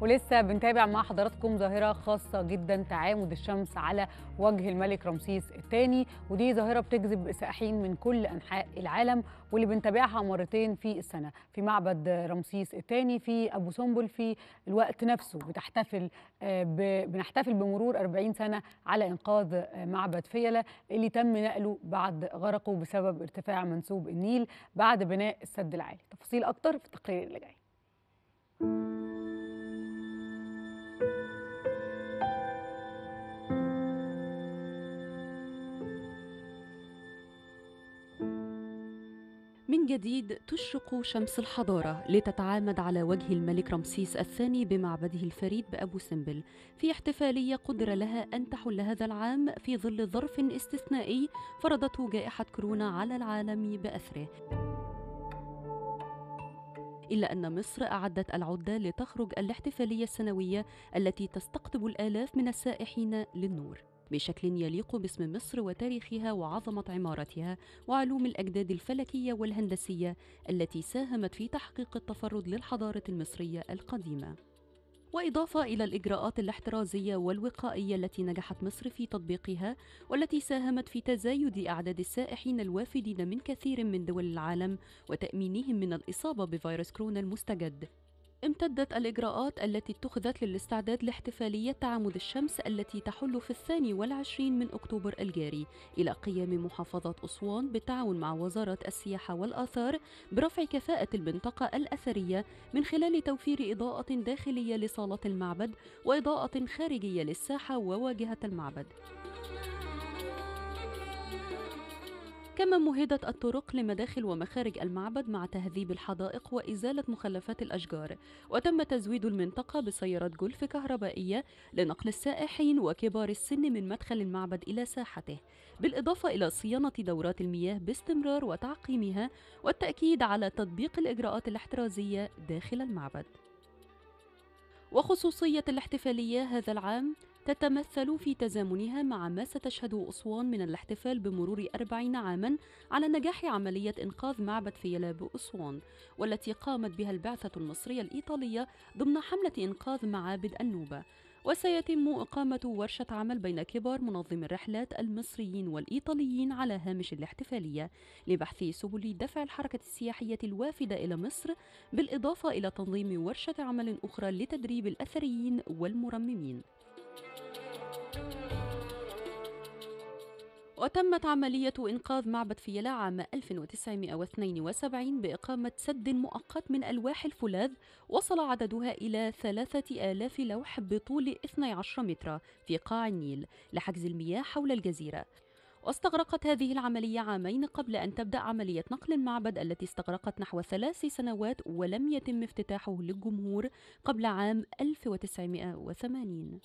ولسه بنتابع مع حضراتكم ظاهرة خاصة جدا تعامد الشمس على وجه الملك رمسيس الثاني. ودي ظاهرة بتجذب سائحين من كل أنحاء العالم واللي بنتابعها مرتين في السنة. في معبد رمسيس الثاني في أبو سمبل في الوقت نفسه. بتحتفل ب... بنحتفل بمرور 40 سنة على إنقاذ معبد فيلة اللي تم نقله بعد غرقه بسبب ارتفاع منسوب النيل بعد بناء السد العالي. تفاصيل أكتر في التقرير اللي جاي. من جديد تشرق شمس الحضارة لتتعامد على وجه الملك رمسيس الثاني بمعبده الفريد بأبو سمبل. في احتفالية قدر لها أن تحل هذا العام في ظل ظرف استثنائي فرضته جائحة كورونا على العالم بأثره. إلا أن مصر أعدت العدة لتخرج الاحتفالية السنوية التي تستقطب الآلاف من السائحين للنور. بشكل يليق باسم مصر وتاريخها وعظمة عمارتها وعلوم الأجداد الفلكية والهندسية التي ساهمت في تحقيق التفرد للحضارة المصرية القديمة. وإضافة إلى الإجراءات الاحترازية والوقائية التي نجحت مصر في تطبيقها والتي ساهمت في تزايد أعداد السائحين الوافدين من كثير من دول العالم وتأمينهم من الإصابة بفيروس كورونا المستجد امتدت الإجراءات التي اتخذت للاستعداد لاحتفالية تعامد الشمس التي تحل في الثاني والعشرين من أكتوبر الجاري إلى قيام محافظة أسوان بالتعاون مع وزارة السياحة والآثار برفع كفاءة المنطقة الأثرية من خلال توفير إضاءة داخلية لصالة المعبد وإضاءة خارجية للساحة وواجهة المعبد. كما مهدت الطرق لمداخل ومخارج المعبد مع تهذيب الحدائق وإزالة مخلفات الأشجار وتم تزويد المنطقة بسيارات جولف كهربائية لنقل السائحين وكبار السن من مدخل المعبد إلى ساحته بالإضافة إلى صيانة دورات المياه باستمرار وتعقيمها والتأكيد على تطبيق الإجراءات الاحترازية داخل المعبد. وخصوصية الاحتفالية هذا العام تتمثل في تزامنها مع ما ستشهده أسوان من الاحتفال بمرور أربعين عاما على نجاح عملية إنقاذ معبد فيلة بأسوان والتي قامت بها البعثة المصرية الإيطالية ضمن حملة إنقاذ معابد النوبة. وسيتم إقامة ورشة عمل بين كبار منظمي الرحلات المصريين والإيطاليين على هامش الاحتفالية لبحث سبل دفع الحركة السياحية الوافدة إلى مصر بالإضافة إلى تنظيم ورشة عمل أخرى لتدريب الأثريين والمرممين. وتمت عملية إنقاذ معبد فيلة عام 1972 بإقامة سد مؤقت من ألواح الفولاذ وصل عددها إلى ثلاثة آلاف لوح بطول 12 مترا في قاع النيل لحجز المياه حول الجزيرة. واستغرقت هذه العملية عامين قبل أن تبدأ عملية نقل المعبد التي استغرقت نحو ثلاث سنوات ولم يتم افتتاحه للجمهور قبل عام 1980